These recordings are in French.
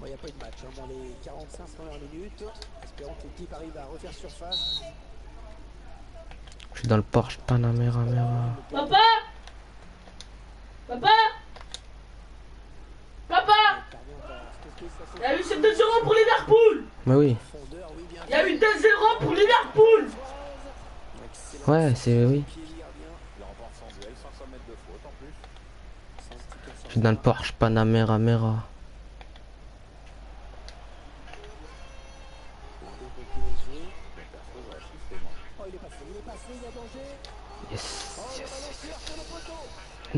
Bon, il n'y a pas eu de match hein, dans les 45 premières minutes. Espérons que l'équipe arrive à refaire surface. Je suis dans le Porsche Panamera Mera. Papa Papa Papa Il y a eu ce 2-0 pour Liverpool Mais oui. Il y a eu 2-0 pour Liverpool. Ouais, c'est oui. Pied gardien. Il remporte sans duel, 500 mètres de faute en plus. Sans sticker sur Je suis dans le Porsche Panamera Mera.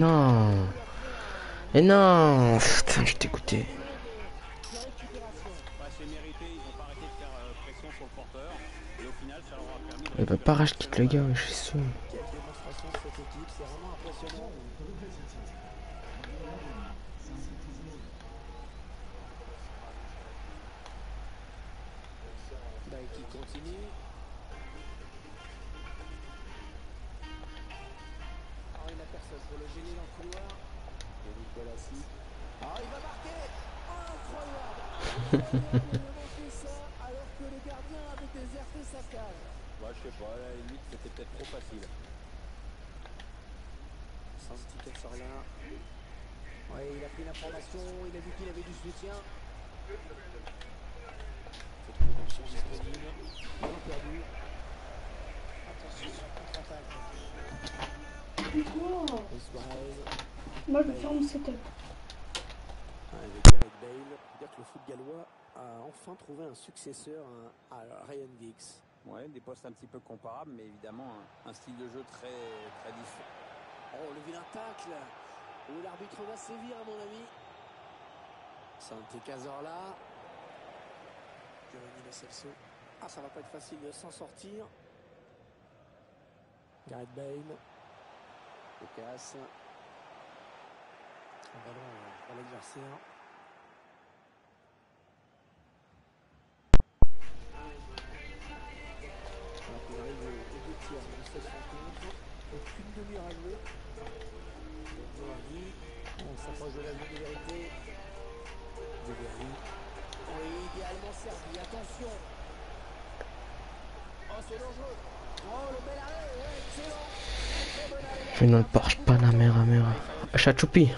Non. Et non. Putain, je t'ai écouté. Euh, Il va pas racheter le gars, je suis sûr. Moi je ferme setup. Avec Gareth Bale. Dire que le foot gallois a enfin trouvé un successeur à Ryan Giggs. Ouais, des postes un petit peu comparables, mais évidemment, un, un style de jeu très, très différent. Oh, le vilain tacle où l'arbitre va sévir à mon avis. Santé Cazorla. Giovanni Celso. Ah, ça va pas être facile de s'en sortir. Gareth Bale. Lucas. Un ballon euh, pour l'adversaire. Arrive au, deux tiers de cette rencontre. Aucune demi-heure à jouer. On s'approche de la zone de vérité. Giovanni. Oui, idéalement servi. Attention. Oh, c'est dangereux. Arrêt. Je suis dans le Porsche Panamera Mera. Chachoupi. Euh.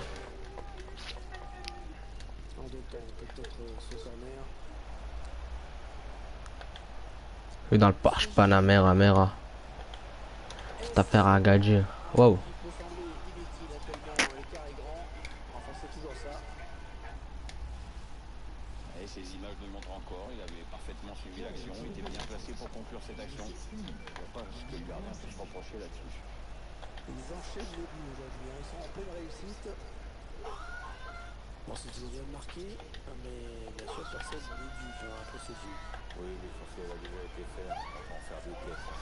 Je suis dans le Porsche Panamera Mera. Affaire à gadget. Wow. Il peut sembler inutile hein, tellement l'écart est grand. Enfin, c'est toujours ça. Et ces images le montrent encore, il avait parfaitement suivi l'action, il était bien placé pour conclure cette action. Je ne vois pas ce que le gardien peut se reprocher là-dessus. Ils enchaînent les buts aujourd'hui. hein. Ils sont en pleine réussite. Bon, c'est toujours bien de marquer, mais bien sûr, personne n'éduque hein, après ce but. Oui, l'essentiel a déjà été fait, on va pas en faire deux pièces. hein.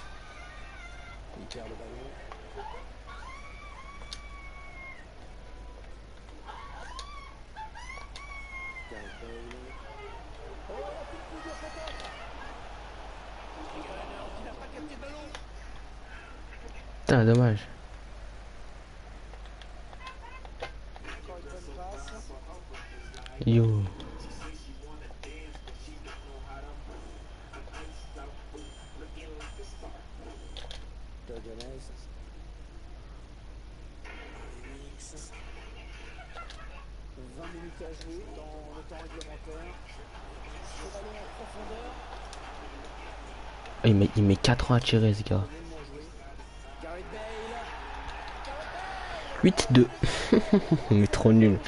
Il perd le ballon. Gareth Bale. Oh, la petite figure peut-être Il n'a pas capté le ballon Putain, dommage. Encore une bonne passe. Yo. Douglas. Mix. 20 minutes à jouer dans le temps réglementaire. Ce ballon en profondeur. Ah, Il met, il met 4 ans à tirer ce gars. Nullement joué. Gareth Bale. 8-2. mais trop nul.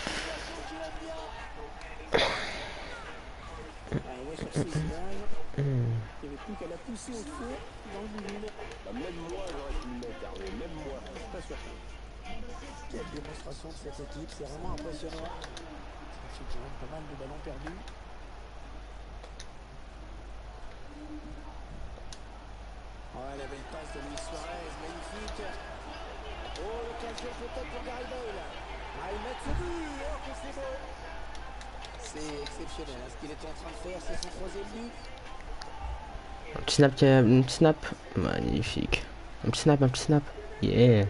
Snap, un snap. Magnifique. Un petit snap, un petit snap. Yeah.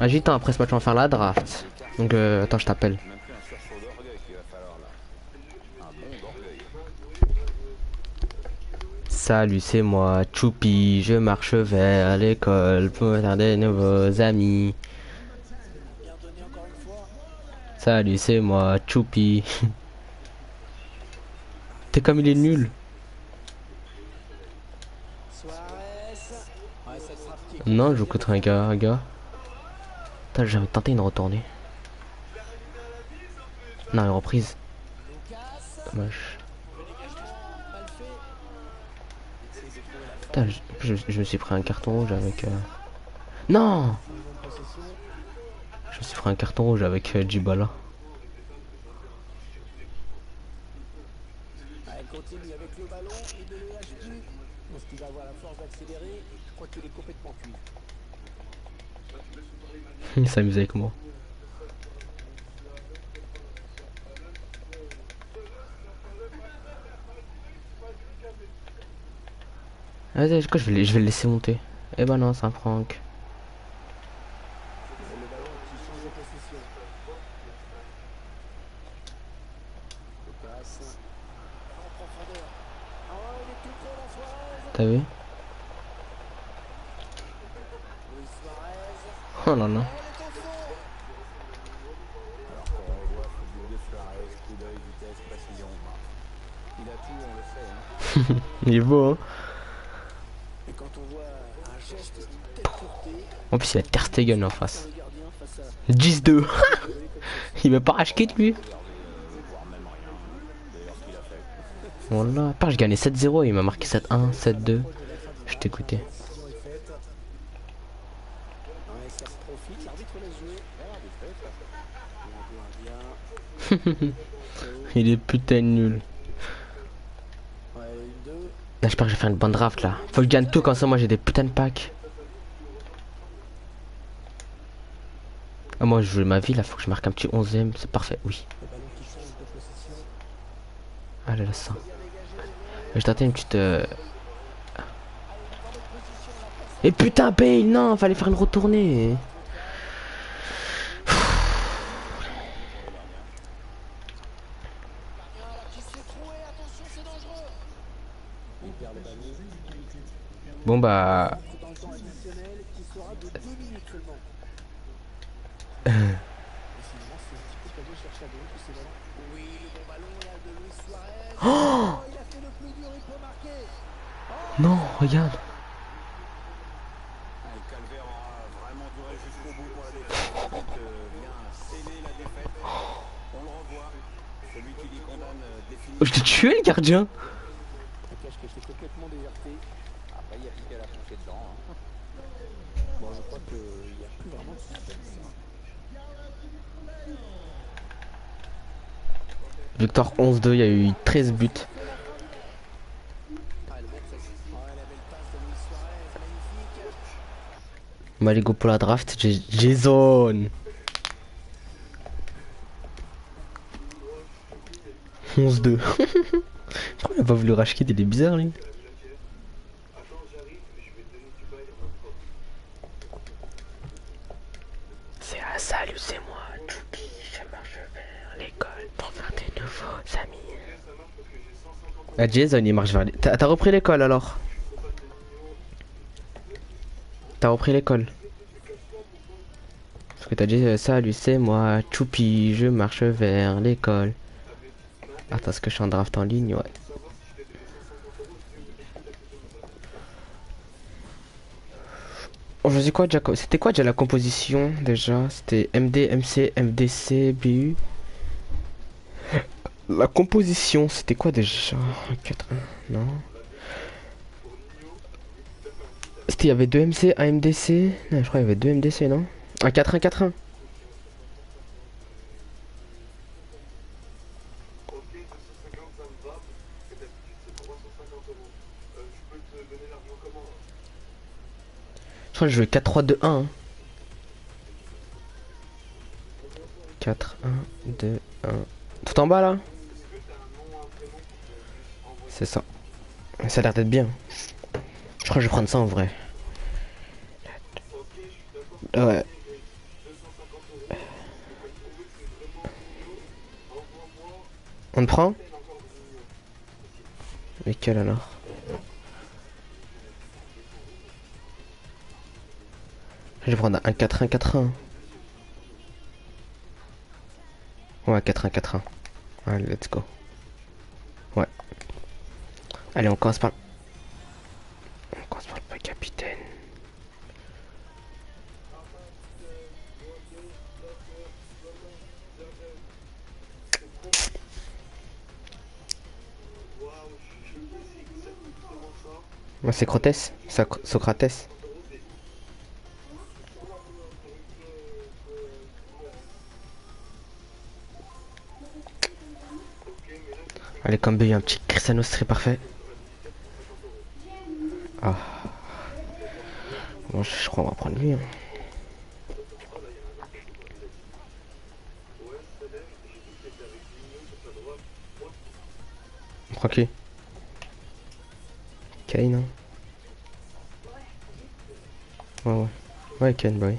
Ah, après ce match, on va faire la draft. Donc, euh, attends, je t'appelle. Salut, c'est moi, Choupi. Je marche vers l'école pour faire des nouveaux amis. Salut, c'est moi, Choupi. Comme il est nul. Non, je joue contre un gars, un gars. De tenter une retournée. Non, une reprise. Dommage. Je, me suis pris un carton rouge avec... euh, Non. Je me suis pris un carton rouge avec euh, Djibala. Ah, elle continue avec le ballon. Il ne le lâche plus. Est-ce qu'il va avoir la force d'accélérer Je crois qu'il est complètement cuit. Il s'amuse avec moi. Ah, Vas-y, je vais, le- je vais le laisser monter. Eh ben non, c'est un prank. C'est le ballon qui change de position. Lucas. En profondeur. Ah ouais, il est tout près là, Suarez. T'as vu Luis Suarez. Oh là là. Elle est au fond. Alors qu'on revoit football de Suarez, coup d'œil, vitesse, précision. Il a tout, on le sait. Hein. Il est beau, hein Et quand on voit un geste telle En plus, il a Ter Stegen en face. le gardien face à 10-2. il veut pas racheter de lui. Voilà. Part, je gagnais 7-0, il m'a marqué 7-1, 7-2. Je t'écoutais. Il est putain nul. Ouais, une, deux. Là, j'espère que je vais faire une bonne draft là. Faut que je gagne tout comme ça, moi j'ai des putains de packs. Ah, moi je joue ma vie là, faut que je marque un petit 11ème, c'est parfait, oui. Allez là, ça. Je tentais une petite. euh, Et putain, Bale, non, fallait faire une retournée. Qui s'est troué, attention, c'est dangereux. Il perd le ballon. Bon bah. Dans le temps additionnel qui sera de 2 minutes seulement. Euh. Et finalement, c'est un petit peu cadeau chercher à gauche, c'est ballon. Oui, le bon ballon là de Luis Suarez. Oh, il a fait le plus dur, il peut marquer. Non, regarde. Ah, le calvaire aura vraiment duré jusqu'au bout pour la défaite. Ensuite, euh, vient sceller la défaite. On le revoit. Celui qui l'y condamne euh, définitivement. Oh, je t'ai tué le gardien. Un cache qui était complètement déserté. Après, il y a piqué à la foncée dedans. hein. Bon, je crois qu'il n'y a plus vraiment hein. Victoire 11-2, il y a eu 13 buts. Ah, ça les go pour la draft, j'ai Jason. 11-2. Je crois qu'il a pas voulu racheter, il est bizarre lui. C'est un salut, c'est moi, Choupi. Je marche vers l'école pour faire des nouveaux amis. Ah, Jason, il marche vers les... T'as repris l'école alors? T'as repris l'école? Parce que t'as dit euh, salut, c'est moi, Choupi, je marche vers l'école. Attends, est-ce que je suis en draft en ligne Ouais. Oh, je sais quoi déjà C'était quoi déjà la composition déjà? C'était MD, MC, MDC, BU. La composition, c'était quoi déjà? 4 Non? C'était il y avait deux MC, un MDC. Non, je crois qu'il y avait deux MDC, non? Un 4-1, 4-1. Je crois que je jouais 4-3-2-1. hein. 4, 1, 2, 1. Tout en bas là? C'est ça. Ça a l'air d'être bien. Je crois que je vais prendre ça en vrai. Ouais. On le prend? Mais quel alors? Je vais prendre un 4 1 4 1. Ouais, 4 1 4 1. Allez, let's go. Allez, on commence par... On commence par le capitaine. c'est Crotès, Socrates. Allez, comme un petit Cristiano serait parfait. Ah. Bon, je crois qu'on va prendre lui. Hein. Qui? Kane, hein Ouais, ouais. Ouais, Kane, bah oui.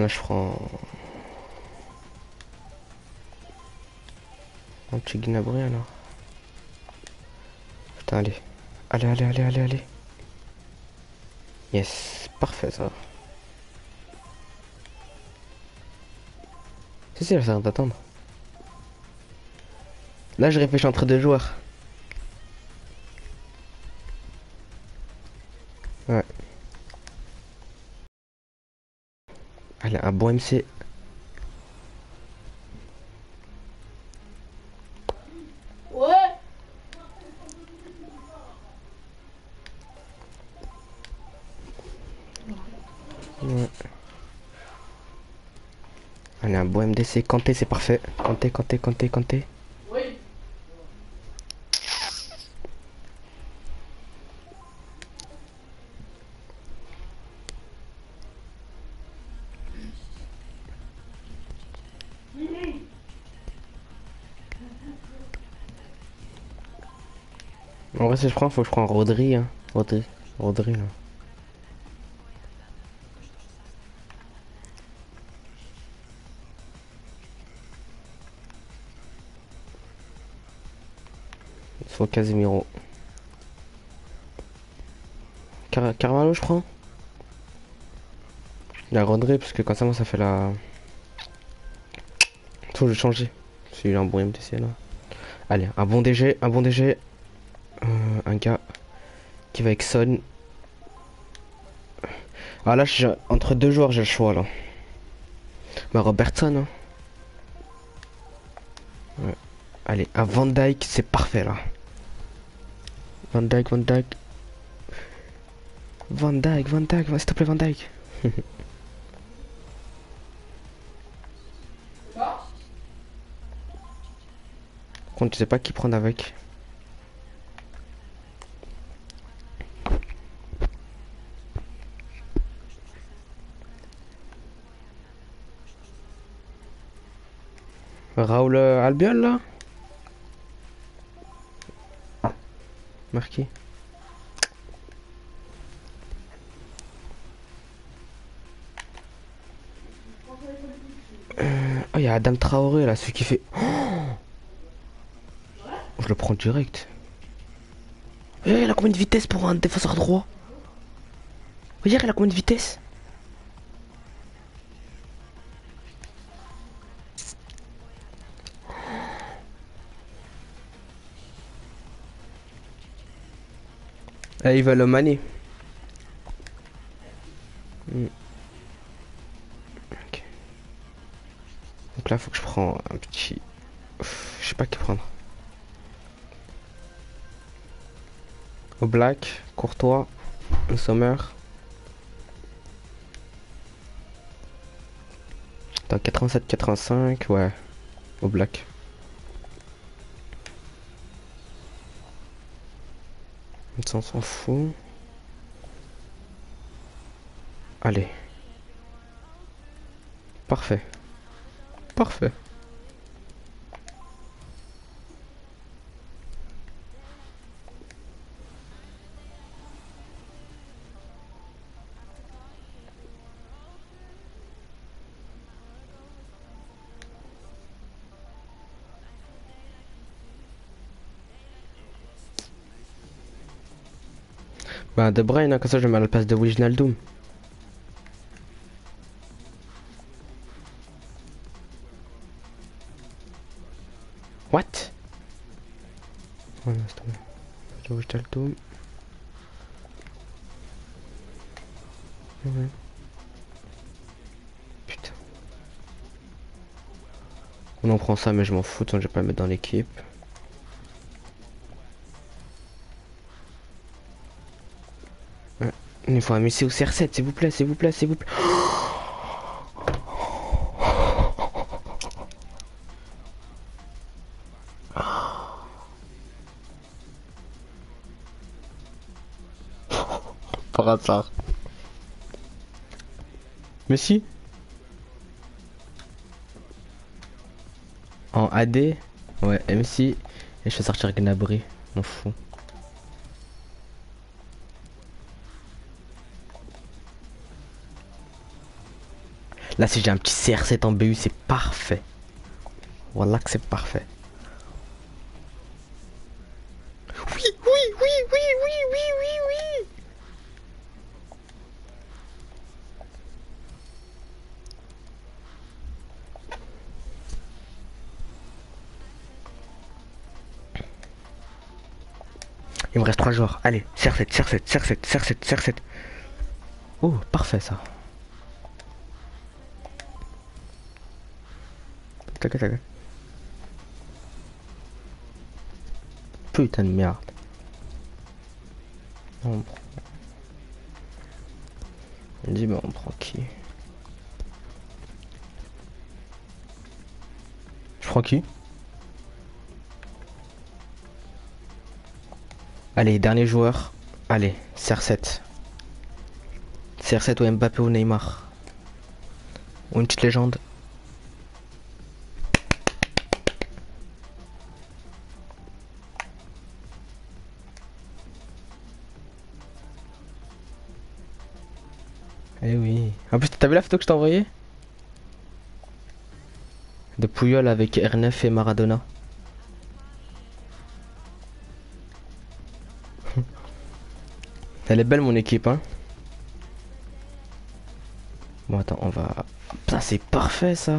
Là, je prends... Un petit Gnabry alors. Putain, allez. Allez, allez, allez, allez, allez. Yes, parfait ça. Si, si, ça d'attendre. Là, je réfléchis entre deux joueurs. Bon MC. Ouais. Ouais. Allez, un bon MDC. Kanté, c'est parfait. Kanté, Kanté, Kanté, Kanté. Vrai, si je prends, faut que je prends Rodri. Hein. Rodri. Rodri, là. Il faut Casemiro. Car Carvalho, je prends. Il y a Rodri, parce que quand ça, moi, ça fait la... Faut que je changer. Si a un bon MTC là. Allez, un bon DG, un bon DG. Qui va avec Son. Ah là, entre deux joueurs, j'ai le choix là. Bah, Robertson. Hein. Allez, un Van Dyke, c'est parfait là. Van Dyke, Van Dyke. Van Dyke, Van Dyke, s'il te plaît, Van Dyke. contre, tu sais pas qui prendre avec. Raoul euh, Albiol là Marqué. Euh, oh, il y a Adam Traoré là, celui qui fait. Oh je le prends direct. Eh, il a combien de vitesse pour un défenseur droit? Regarde, il a combien de vitesse? Ah, il va le manier. Hmm. Donc là, faut que je prends un petit... Je sais pas qui prendre. Au Black, Courtois, le Sommer. Dans 87-85, ouais. Au Black. On s'en fout. Allez. Parfait. Parfait. Bah De Bruyne, hein, comme ça je mets à la place de Wijnaldum. What? Ouais. Putain. On en prend ça mais je m'en fous, tant que je vais pas le mettre dans l'équipe. Il faut un Messi au CR7, s'il vous plaît, s'il vous plaît, s'il vous plaît. Par hasard. Messi En AD Ouais, MC. Et je fais sortir Gnabry. M'en fous. Là, si j'ai un petit CR7 en BU, c'est parfait. Voilà que c'est parfait. Oui, oui, oui, oui, oui, oui, oui, oui. Il me reste 3 joueurs. Allez, CR7, CR7, CR7, CR7, CR7. Oh, parfait ça. Tac, tac. Putain de merde. On prend... On dit, mais on prend qui Je prends qui Allez, dernier joueur. Allez, CR7. CR7 ou Mbappé ou Neymar. Ou une petite légende. Photo que je t'ai De Pouyol avec R9 et Maradona. Elle est belle mon équipe hein. Bon attends on va... Ça c'est parfait ça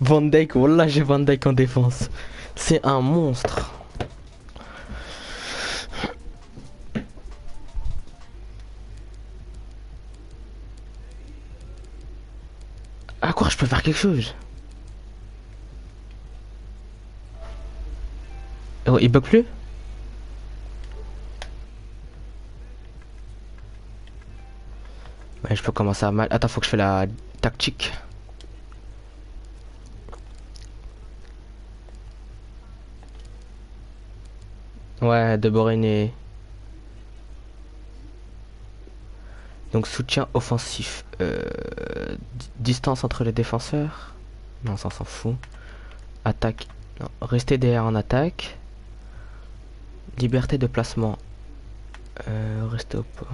Van Dyke, voilà j'ai Van Dyke en défense. C'est un monstre. Je peux faire quelque chose Oh, il bug plus? Je peux commencer à mal. Attends, faut que je fais la tactique. Ouais, De Borène et... Donc soutien offensif. Euh, distance entre les défenseurs. Non, ça s'en fout. Attaque. Non, rester derrière en attaque. Liberté de placement. Euh, au point.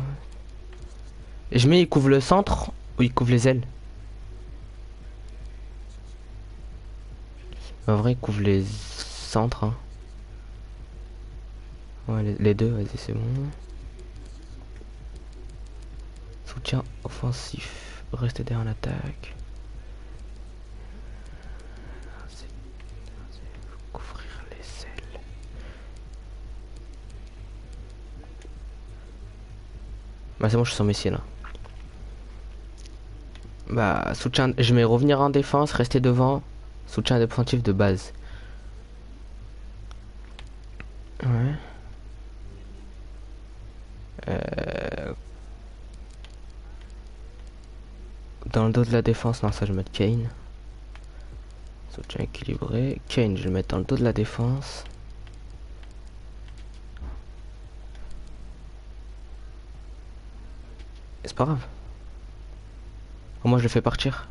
Je mets il couvre le centre ou il couvre les ailes En vrai, il couvre les centres. Hein. Ouais, les, les deux, vas-y, c'est bon. Soutien offensif. Rester derrière en attaque. Couvrir les ailes. Bah c'est bon, je suis sur Messi là. Bah, soutien, je mets revenir en défense, rester devant, soutien défensif de base. Ouais. Euh... Dans le dos de la défense, non, ça je vais mettre Kane. Soutien équilibré. Kane, je vais le mettre dans le dos de la défense. C'est pas grave. Au moins je le fais partir.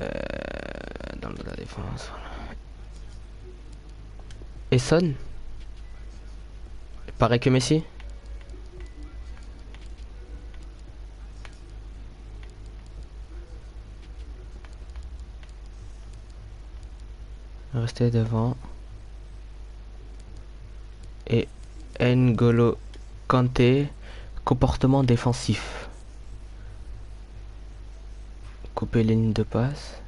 Euh, dans le dos de la défense. Voilà. Et sonne. Pareil que Messi? Rester devant. N'Golo Kanté, comportement défensif. Couper les lignes de passe.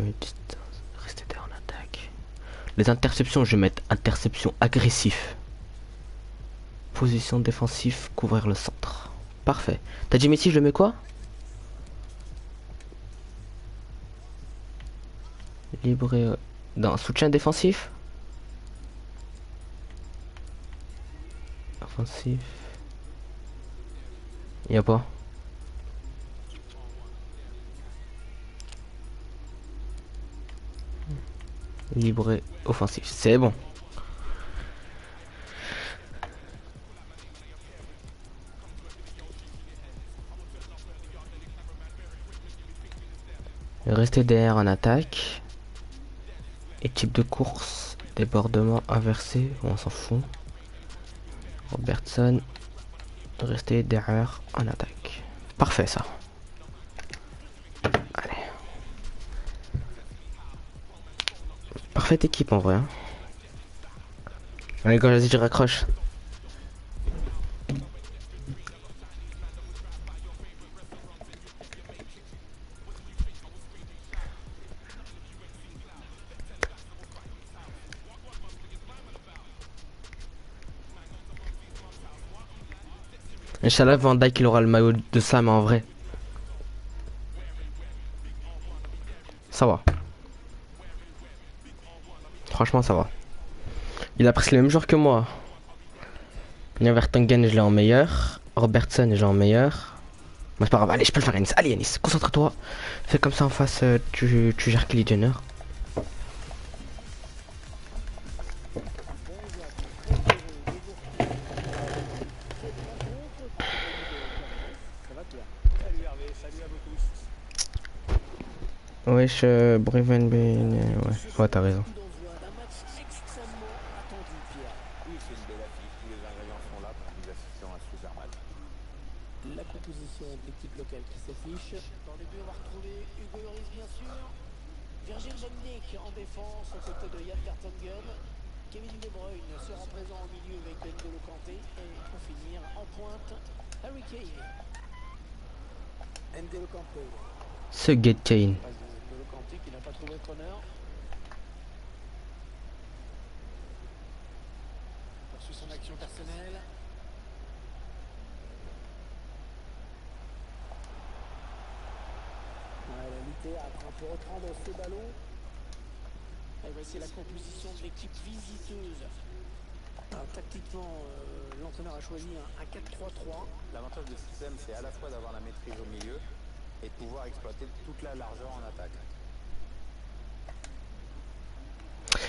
Rester derrière en attaque. Les interceptions, je vais mettre interception agressif. Position défensive, couvrir le centre. Parfait. T'as dit Messi, je le mets quoi? Libre et... Dans soutien défensif Offensif. Y a pas. Libre offensif. C'est bon. Rester derrière en attaque. Et type de course, débordement inversé, on s'en fout. Robertson, rester derrière en attaque. Parfait ça. Allez. Parfaite équipe en vrai. Hein. Allez, quand vas-y, je raccroche. Inch'Allah, Van Dyke il aura le maillot de Sam en vrai. Ça va. Franchement, ça va. Il a presque le même joueur que moi. Vertonghen, je l'ai en meilleur. Robertson, je l'ai en meilleur. Mais c'est pas grave. Allez, je peux le faire, Yanis. Allez, Yanis, concentre-toi. Fais comme ça en face, euh, tu, tu gères Kylie Jenner. Wesh, euh, Breven, ben, euh, ouais, ouais t'as raison. La composition de l'équipe locale qui s'affiche. Dans les deux, on va retrouver Hugo Lloris, bien sûr. Virgil Dijk en défense aux côtés de Yann Vertonghen. Kevin De Bruyne sera présent au milieu avec N'Golo Kanté. Et pour finir, en pointe, Harry Kane. N'Golo Kanté. Ce Get Kane. Trouver preneur. Poursuit son action personnelle. Ouais, la lutte après un peu reprendre ce ballon. Et voici la composition de l'équipe visiteuse. Alors, tactiquement, euh, l'entraîneur a choisi un 4-3-3. L'avantage de ce système, c'est à la fois d'avoir la maîtrise au milieu et de pouvoir exploiter toute la largeur en attaque.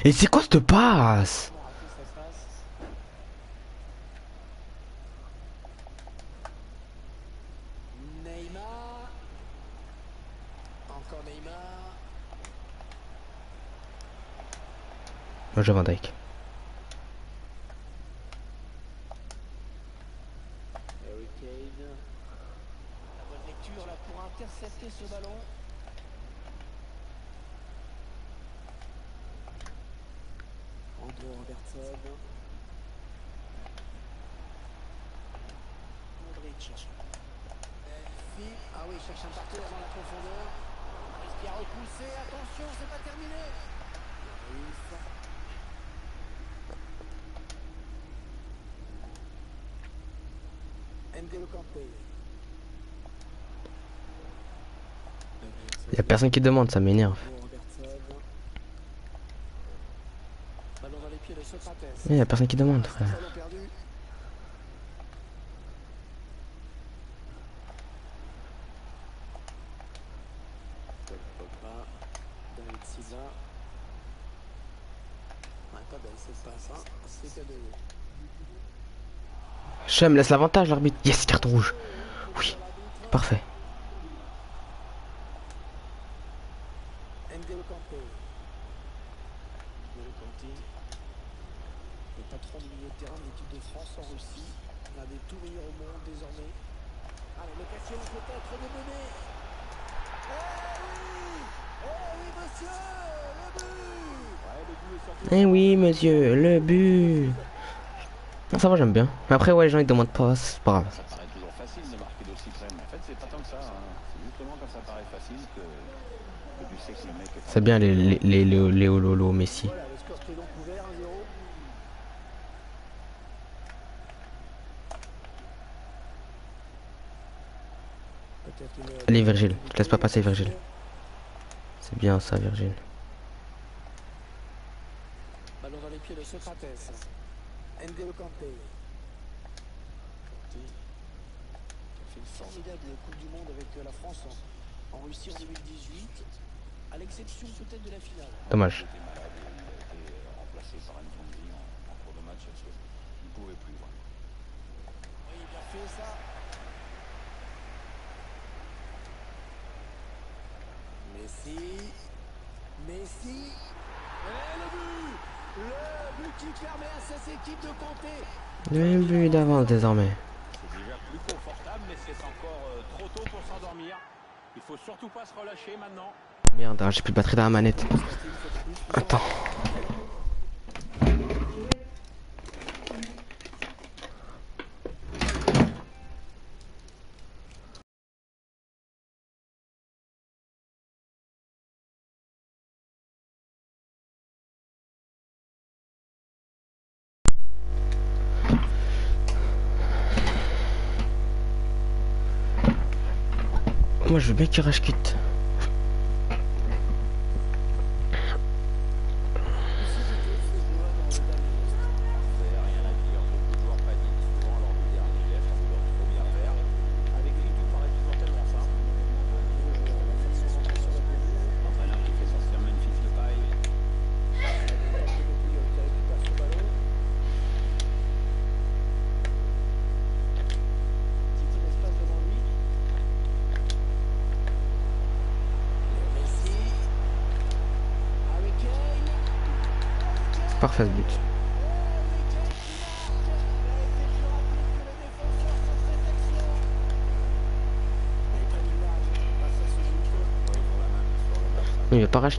Et c'est quoi cette passe? Neymar. Encore Neymar. Moi je Van Dyke. Harry Kane. La bonne lecture là pour intercepter ce ballon. Andrew Robertson. Modric. Fi- Ah oui, il cherche un partout dans la profondeur. Risque à repousser. Attention, c'est pas terminé. Lloris. N'Golo Kanté. Y a personne qui demande, ça m'énerve. Socrates. Y a personne qui demande, frère. Chem laisse l'avantage, l'arbitre. Yes, carte rouge. Oui, parfait. N'Golo Kanté. N'Golo Kanté. Le patron du milieu de terrain de l'équipe de France en Russie. L'un des tout meilleurs au monde désormais. Allez, l'occasion peut-être de mener. Eh oui Eh oui, monsieur Le but Ouais, le but est Le but. Non, ça va, j'aime bien. Après, ouais, les gens ils demandent pas, c'est pas grave. Ça paraît toujours facile de marquer d'aussi près, mais en fait, c'est pas tant que ça. hein. C'est justement quand ça paraît facile que, que tu sais que le mec est. C'est bien les les les Léo Léo Lolo Messi. Voilà, le score qui est donc ouvert 1-0. Peut-être une- Allez, Virgile, je te laisse pas passer, Virgile. C'est bien ça, Virgile. Pieds de Socrates. N'Golo Kanté. Kanté, qui a fait une formidable Coupe du Monde avec euh, la France en, en Russie en 2018, à l'exception peut-être de la finale. Dommage. Il a été euh, remplacé par Fonzi en, en cours de match parce qu'il ne pouvait plus. Oui, bien fait ça. Messi. Messi. Et le but Le but qui permet à cette équipe de compter. Le but d'avance désormais. C'est déjà plus confortable, mais c'est encore euh, trop tôt pour s'endormir. Il faut surtout pas se relâcher maintenant. Merde, ah, j'ai plus de batterie dans la manette. Attends. Moi je veux bien qu'il rage quitte. Kane. Parfait ce but. Il veut pas rage.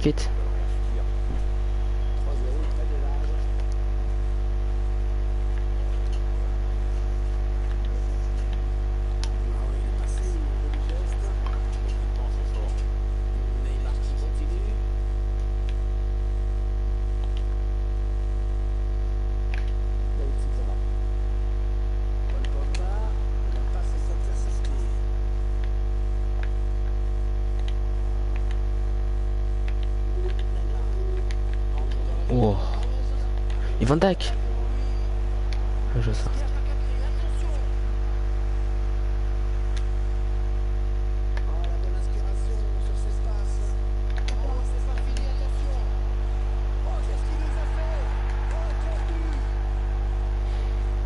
Van Dijk. Je ça.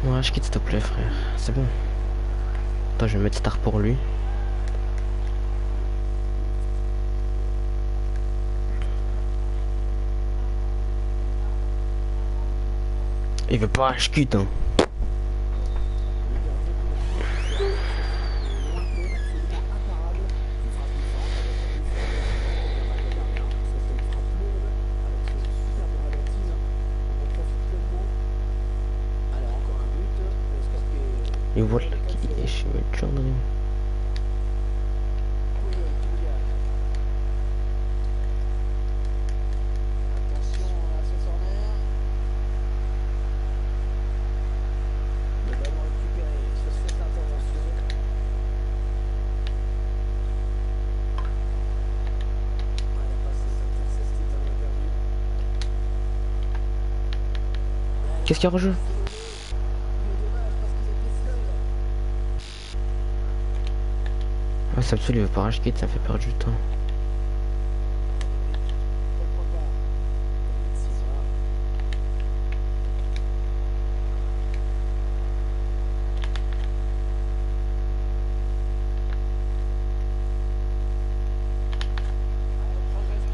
Ouais, je quitte s'il te plaît frère. C'est bon. Attends, je vais mettre star pour lui. Il veut pas, je quitte hein. Qu'est-ce qu'il y a en jeu. Ah, veut pas rage quitte, ça fait perdre du temps.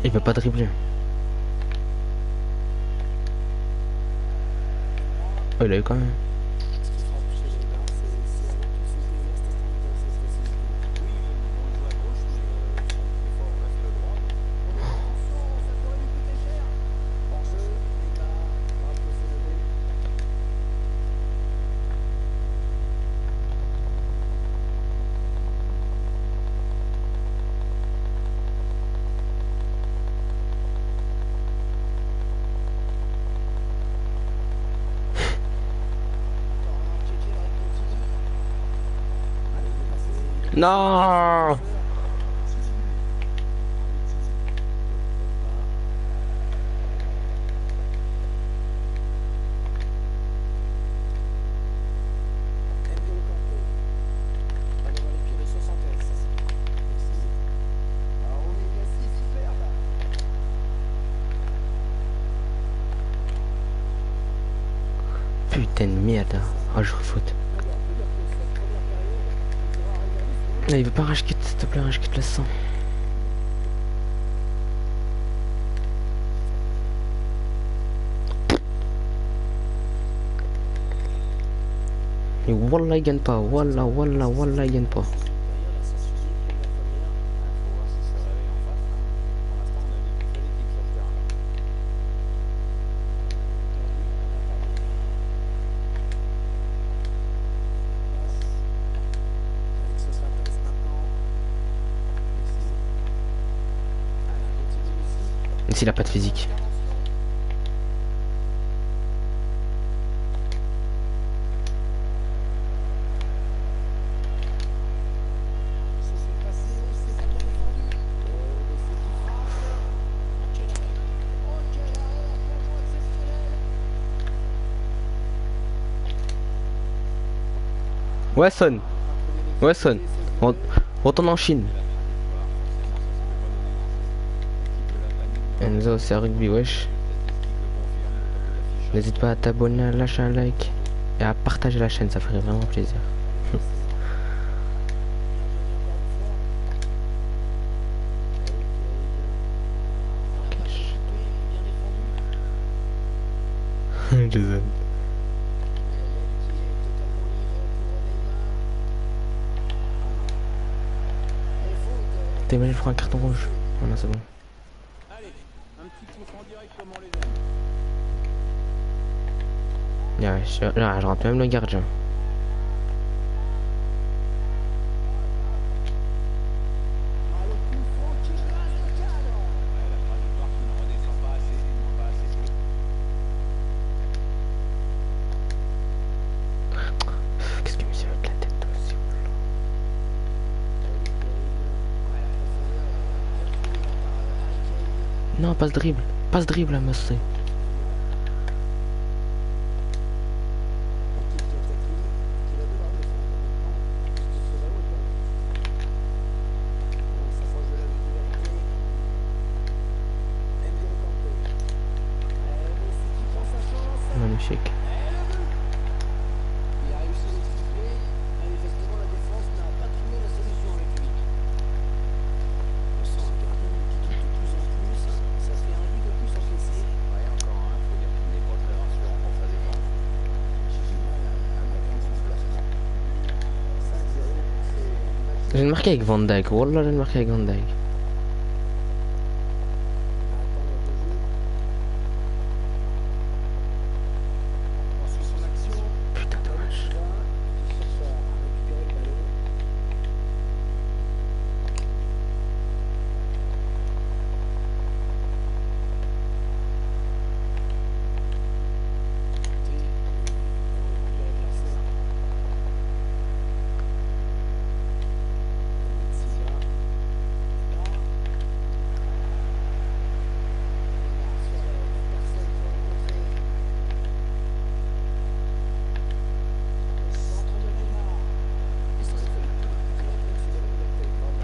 Il veut pas dribbler. Oh, il a eu il veut pas rage s'il te plaît, rage le sang. Et Wallah, il gagne pas. Wallah, Wallah, Wallah, il gagne pas. S'il a pas de physique. Wesson Wesson Retourne en Chine Enzo, c'est rugby, wesh. N'hésite pas à t'abonner, à lâcher un like et à partager la chaîne, ça ferait vraiment plaisir. T'es mal, je prends un carton rouge. Voilà, c'est bon. Là, je, rentre même le gardien. Qu'est-ce qu'il me fait avec la tête aussi Non, pas ce dribble. Pas ce dribble monsieur. J'ai marqué avec Van Dyke. Wallah, j'ai marqué avec Van Dyke.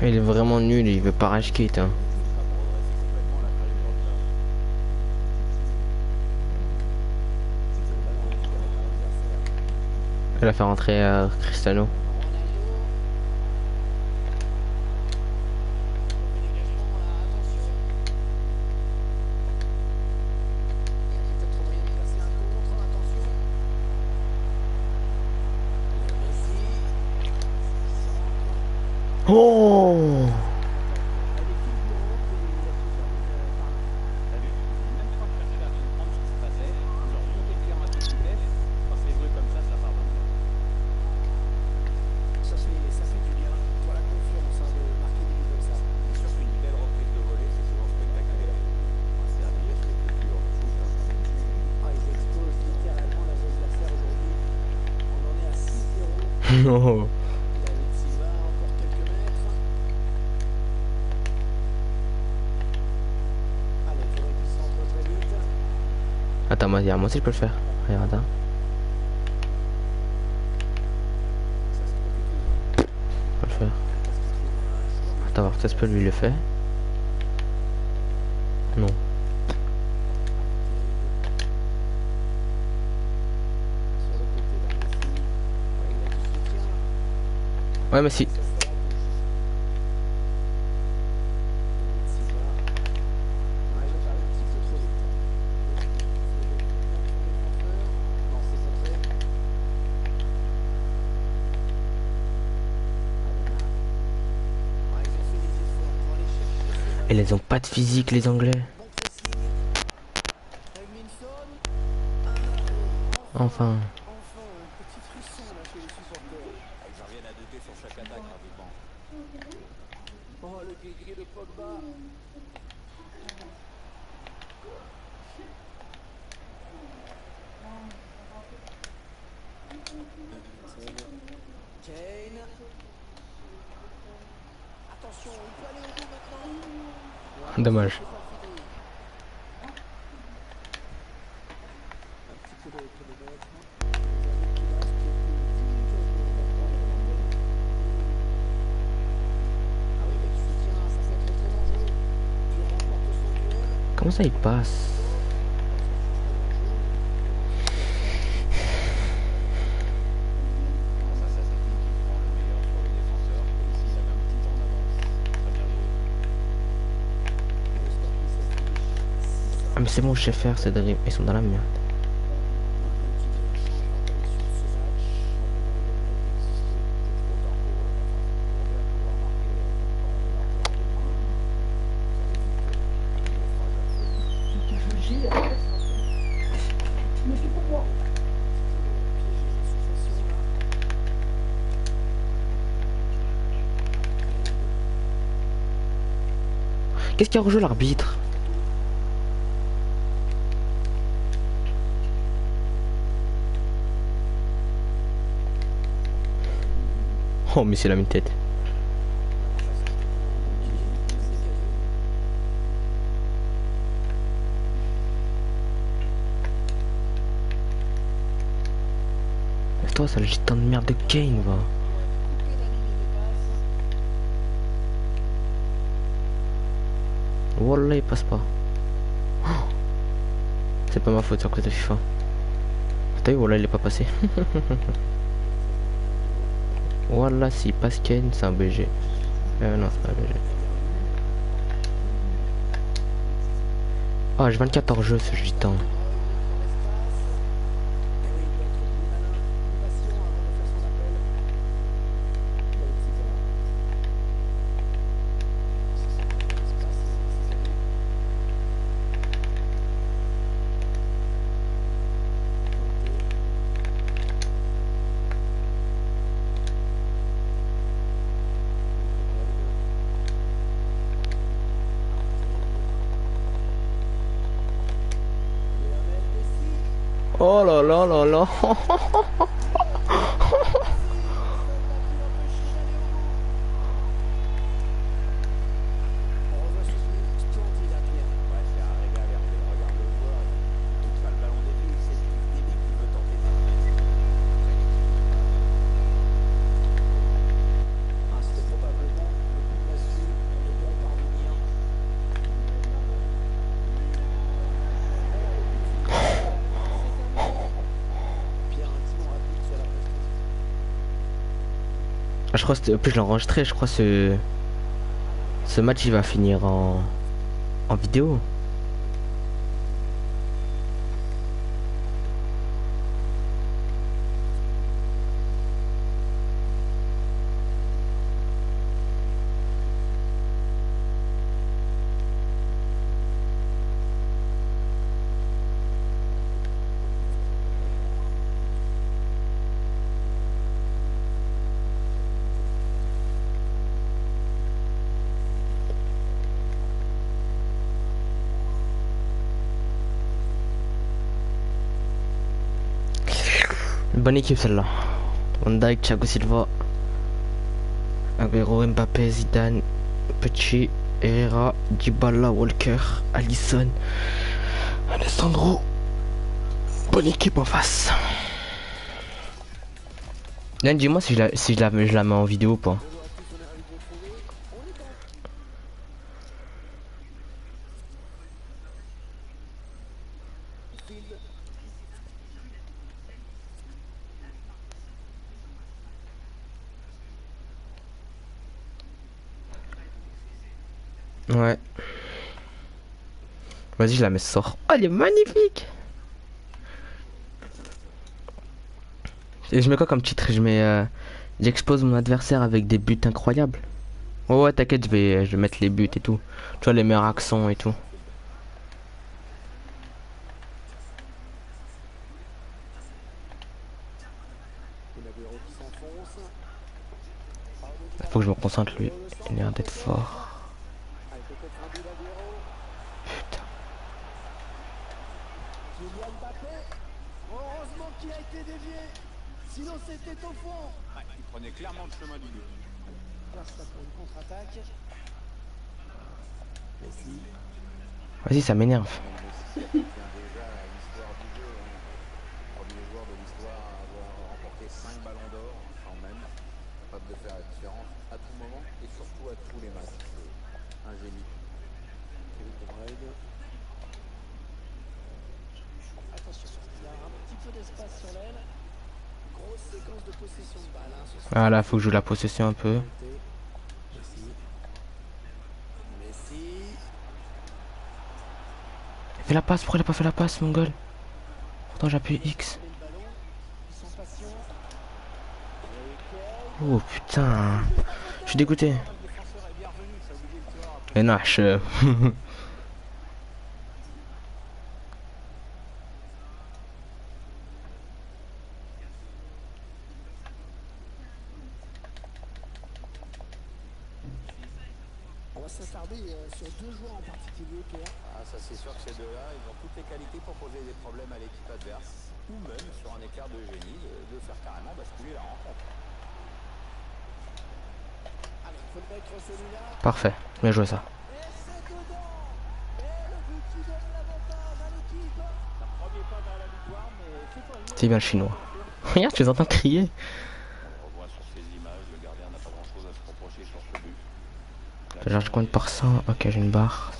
Il est vraiment nul, il veut pas rage quitte. Hein. Elle a fait rentrer euh, Cristiano. Attends, moi, moi aussi je peux le faire. Regarde. Hein. Je peux le faire. Attends, voir, peut-être que lui le fait. Non. Ouais, mais si. Ils ont pas de physique les anglais. Enfin. Ça il passe Ah mais c'est bon je sais c'est ils sont dans la merde. Qu'est-ce qu'il y a rejoué l'arbitre Oh mais c'est la même tête. Toi ça le gitan de merde de Kane va. Wallah il passe pas. C'est pas ma faute sur côté FIFA. T'as vu Wallah il est pas passé. Voilà, si Pascal, c'est un BG. Euh, non, c'est pas un BG. Ah, j'ai 24 jeux ce gitan. Là crois que plus je l'ai enregistré, je crois ce ce match il va finir en en vidéo. Bonne équipe celle-là. Van Dijk, Thiago Silva, Aguero, Mbappé, Zidane, Petit, Herrera, Dybala, Walker, Alisson, Alessandro, Bonne équipe en face. Yann, dis-moi si, je la, si je, la, je la mets en vidéo ou pas. Ouais. Vas-y, je la mets sort. Oh, elle est magnifique Et je mets quoi comme titre? Je mets... Euh, J'expose mon adversaire avec des buts incroyables. Ouais, ouais, t'inquiète, je vais, je vais mettre les buts et tout. Tu vois, les meilleurs accents et tout. Faut que je me concentre, lui. Il a l'air d'être fort. Vas-y, ça m'énerve. Premier joueur de l'histoire à avoir remporté 5 ballons d'or quand même, capable de faire la différence à tout moment et surtout à tous les matchs. Un génie. Attention, il y a un petit peu d'espace sur l'aile. Grosse séquence de possession de Hein, voilà, faut que je joue la possession un peu. Fais la passe, pourquoi il a pas fait la passe, mon gueule? Pourtant j'appuie X. Oh putain. Je suis dégoûté. Mais non, Parfait, bien joué ça. C'est bien le chinois. Regarde, tu les entends crier. je compte par 100. Ok, j'ai une barre.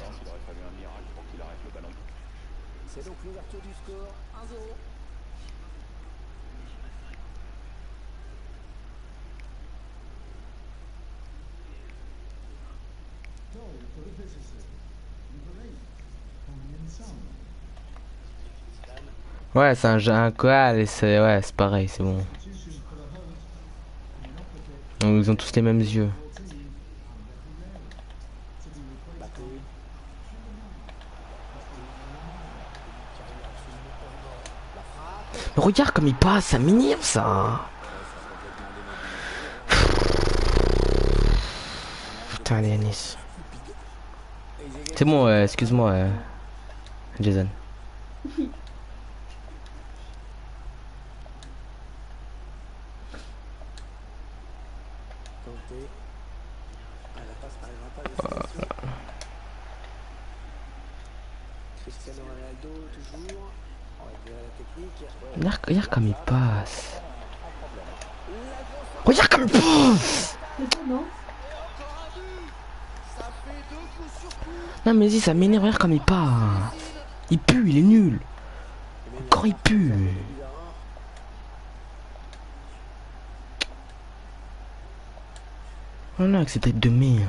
Ouais, c'est un un et c'est ouais, c'est pareil, c'est bon. Ils ont tous les mêmes yeux. regarde comme il passe, ça m'énerve ça. Putain, les C'est bon, excuse-moi, euh, Jason. Regarde, comme il passe. Regarde comme il passe Non mais si ça m'énerve, regarde comme il passe. Il pue, il est nul. Encore il pue. Oh non, avec cette tête de merde.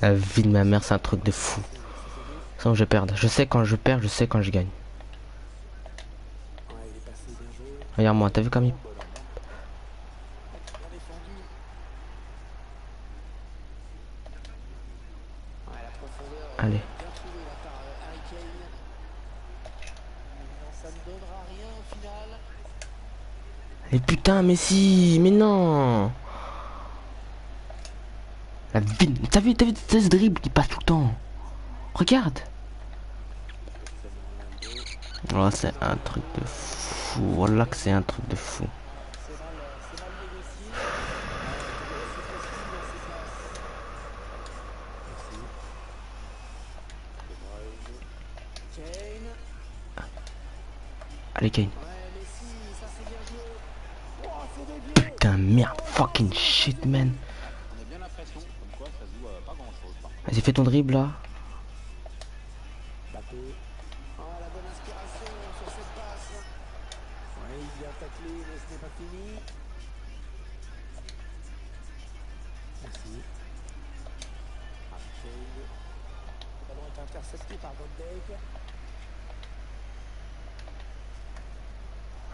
La vie de ma mère, c'est un truc de fou. Sans que je perde. Je sais quand je perds, je sais quand je gagne. Regarde-moi, t'as vu comme il... Allez. Et putain, mais si, mais non La vie... T'as vu, t'as vu ce dribble qui passe tout le temps? Regarde Oh, c'est un truc de fou. Voilà que c'est un truc de fou. Allez, Kane. Putain, merde. Fucking shit, man. Vas-y, fais ton dribble là.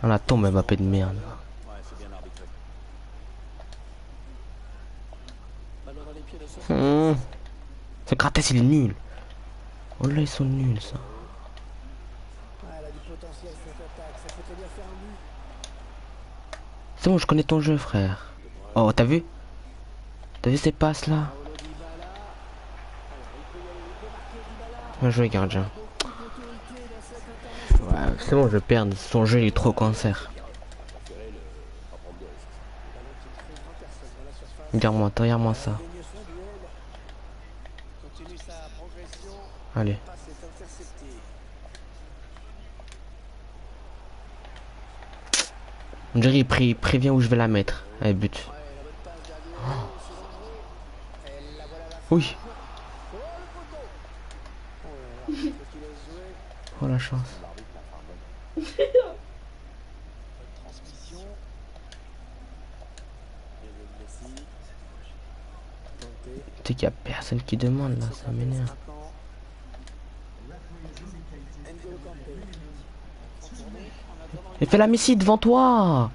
On la tombe Mbappé de merde. Ce Kratos il est nul. Oh là ils sont nuls ça. C'est bon je connais ton jeu frère. Oh t'as vu? T'as vu ces passes là Bien joué gardien. C'est bon, je perds. Son jeu il est trop cancer. Regarde-moi, regarde-moi ça. Allez. On dirait il prévient où je vais la mettre. Allez, but. Oui. Oh la chance. Tu sais qu'il y a personne qui demande là, ça m'énerve. Et fais la Messi devant toi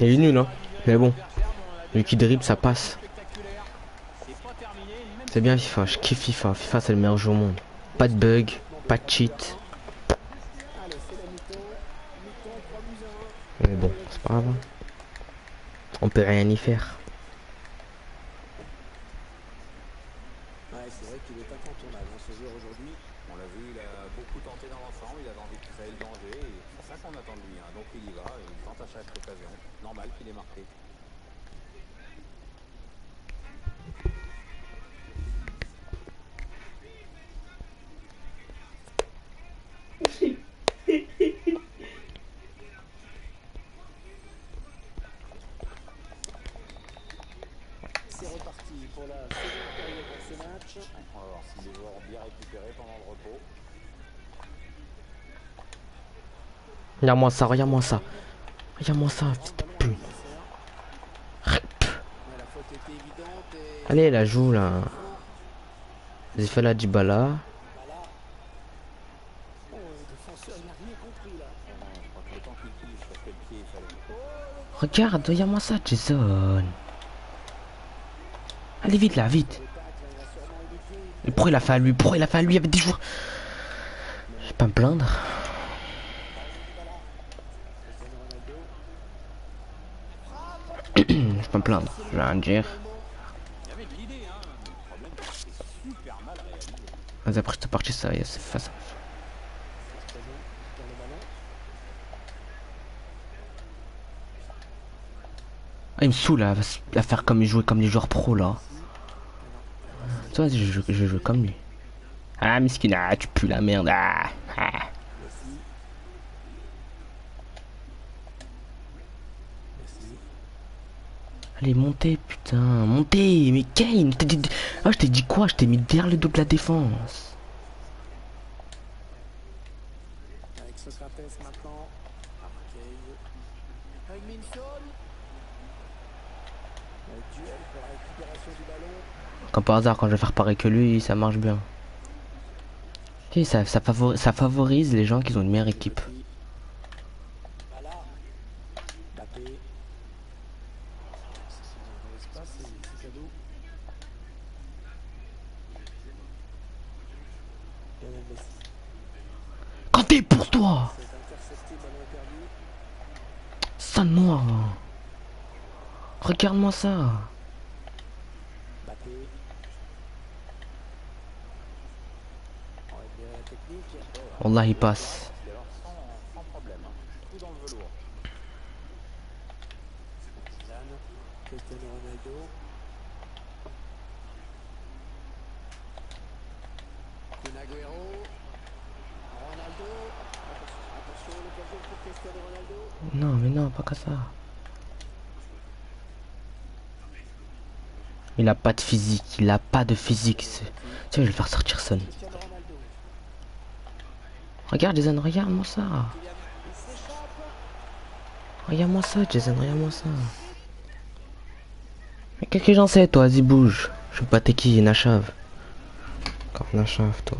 Il est nul, hein. Mais bon. Lui qui dribble, ça passe. C'est bien FIFA, je kiffe FIFA. FIFA, c'est le meilleur jeu au monde. Pas de bug, pas de cheat. Mais bon, c'est pas grave. Hein. On peut rien y faire. Regarde-moi ça, regarde-moi ça. Regarde-moi ça, pute. Allez, la joue là. J'ai fait la Dibala. Regarde, regarde-moi ça, Jason. Allez vite là, vite. Et pourquoi il a fait à lui Pourquoi il a fait à lui avait des joueurs. Je vais pas me plaindre. Je peux me plaindre, je vais rien dire. Vas-y, après, je te parti ça, c'est face. Ah, il me saoule à, faire comme jouer comme les joueurs pro là. Toi, je, je, je joue comme lui. Ah, Miskina, tu pues la merde. Ah, ah. Allez, montez, putain, montez Mais Kane Ah, je t'ai dit quoi? Je t'ai mis derrière le dos de la défense. Avec Socrates maintenant. Avec Minson. Le duel pour la récupération du ballon. Comme par hasard, quand je vais faire pareil que lui, ça marche bien. Ok, ça, ça, favorise, ça favorise les gens qui ont une meilleure équipe. Voilà. Mbappé. C'est dans l'espace, c'est c'est cadeau. Lionel Messi. Kanté pour toi C'est intercepté, ballon perdu. Ça noir Regarde-moi ça. Wallah, il passe. Et alors sans, sans problème, hein. tout dans le velours. Zidane. Cristiano Ronaldo. Kun Agüero. Ronaldo. Attention, attention, l'occasion pour Cristiano Ronaldo. Non, mais non, pas que ça. Il a pas de physique, il a pas de physique. Tiens, je vais le faire sortir Son. Regarde, Jason, regarde-moi ça. Regarde-moi ça, Jason, regarde-moi ça. Mais qu'est-ce que j'en sais, toi? Vas-y, bouge. Je veux pas t'es qui, Nachave. Quand Nachave, toi.